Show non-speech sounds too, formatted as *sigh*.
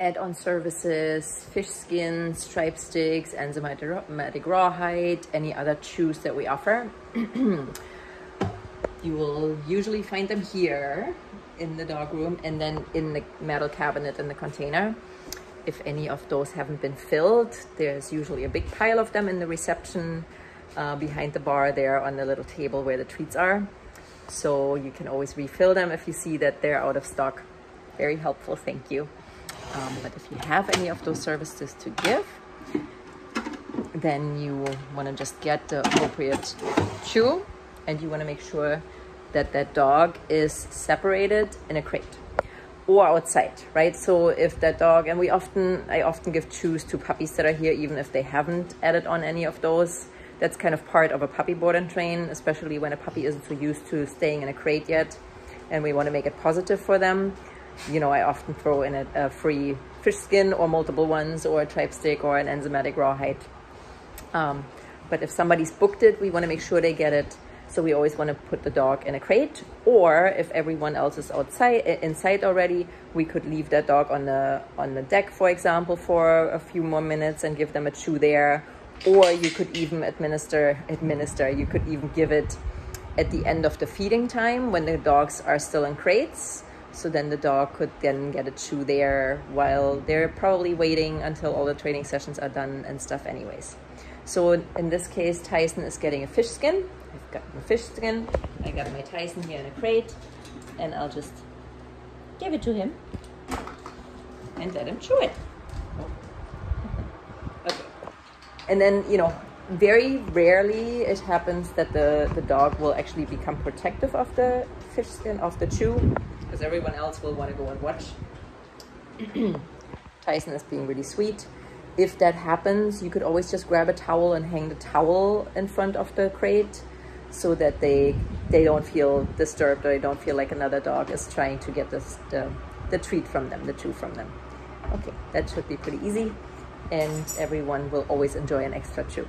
add-on services, fish skin, tripe sticks, enzymatic rawhide, any other chews that we offer. *clears throat* you will usually find them here in the dog room and then in the metal cabinet in the container. If any of those haven't been filled, there's usually a big pile of them in the reception uh, behind the bar there on the little table where the treats are. So you can always refill them if you see that they're out of stock. Very helpful, thank you. Um, but if you have any of those services to give, then you want to just get the appropriate chew and you want to make sure that that dog is separated in a crate or outside, right? So if that dog, and we often, I often give chews to puppies that are here, even if they haven't added on any of those. That's kind of part of a puppy board and train, especially when a puppy isn't so used to staying in a crate yet. And we want to make it positive for them. You know, I often throw in a, a free fish skin or multiple ones or a tripe stick or an enzymatic rawhide. Um, but if somebody's booked it, we want to make sure they get it so we always want to put the dog in a crate or if everyone else is outside inside already, we could leave that dog on the on the deck, for example, for a few more minutes and give them a chew there. Or you could even administer administer, you could even give it at the end of the feeding time when the dogs are still in crates. So then the dog could then get a chew there while they're probably waiting until all the training sessions are done and stuff anyways. So in this case, Tyson is getting a fish skin I've got my fish skin. I got my Tyson here in a crate. And I'll just give it to him and let him chew it. *laughs* okay. And then, you know, very rarely it happens that the, the dog will actually become protective of the fish skin, of the chew, because everyone else will want to go and watch. *clears throat* Tyson is being really sweet. If that happens, you could always just grab a towel and hang the towel in front of the crate so that they they don't feel disturbed or they don't feel like another dog is trying to get this the, the treat from them, the chew from them. Okay, that should be pretty easy and everyone will always enjoy an extra chew.